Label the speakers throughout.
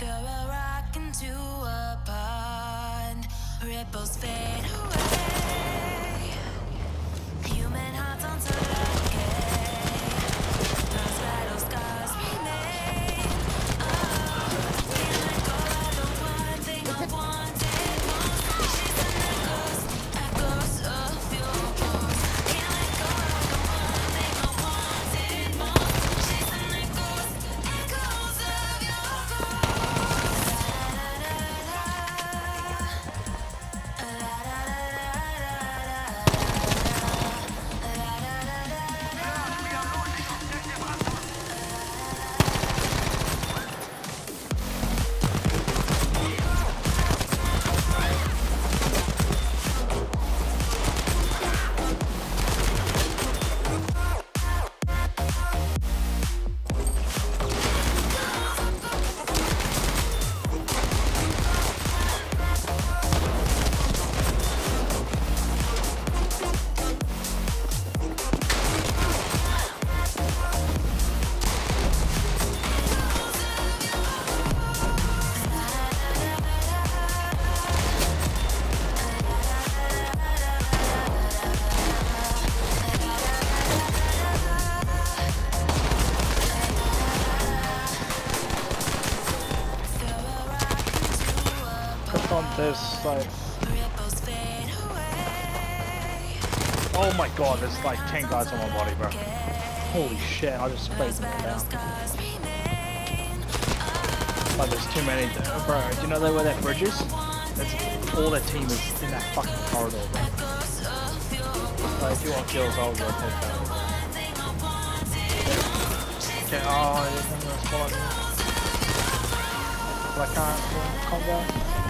Speaker 1: Throw a rock into a pond. Ripples fade Fade away.
Speaker 2: Oh my god, there's like 10 guys on my body, bro. Holy shit, I just sprayed them down. Like there's too many. Bro, do you know where that bridge is? That's, all their team is in that fucking corridor, bro. Like, if you want kills, I'll go take that. Okay, oh, there's me. But I can't uh, combo.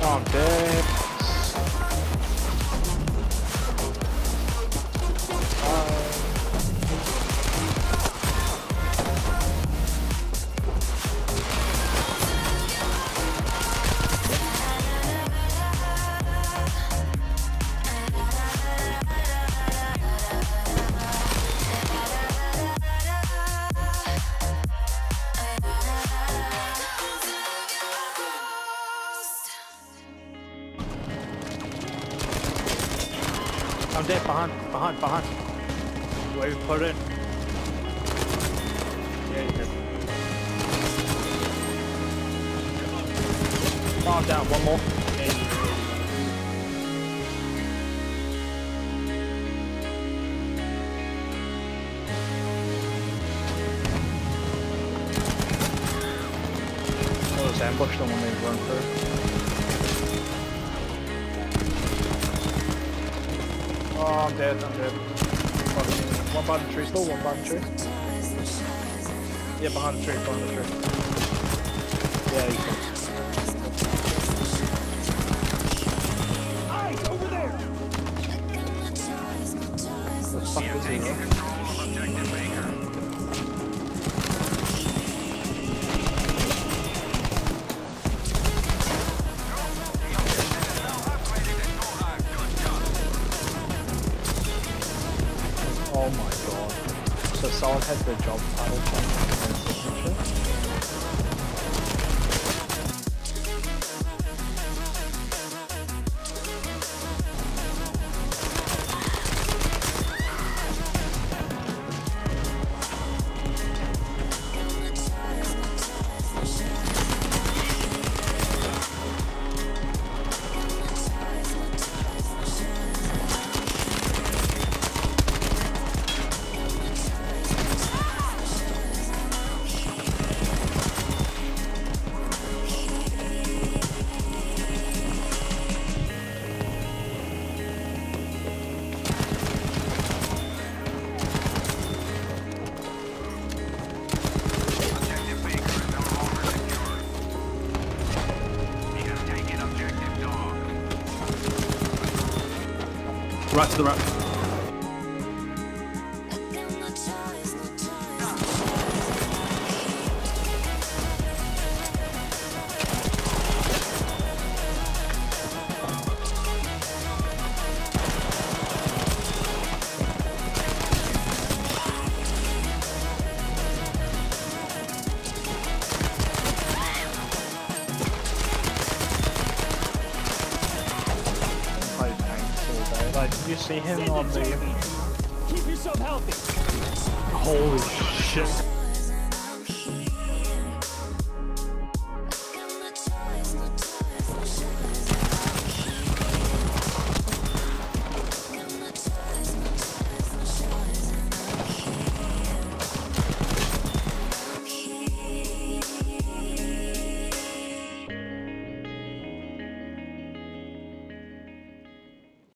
Speaker 2: Oh, I'm dead. I'm dead behind, behind, behind. Where you put it? Yeah. Oh, down. One more. Oh, ambushed when they run through. Oh, I'm dead, I'm dead. One behind the tree, still one behind the tree. Yeah, behind the tree, behind the tree. Yeah, he's gone. What the fuck is he, Oh my god. So someone has their job title changed in their signature?
Speaker 1: Right to the right.
Speaker 2: You see him on the?
Speaker 3: Keep yourself healthy.
Speaker 2: Holy shit!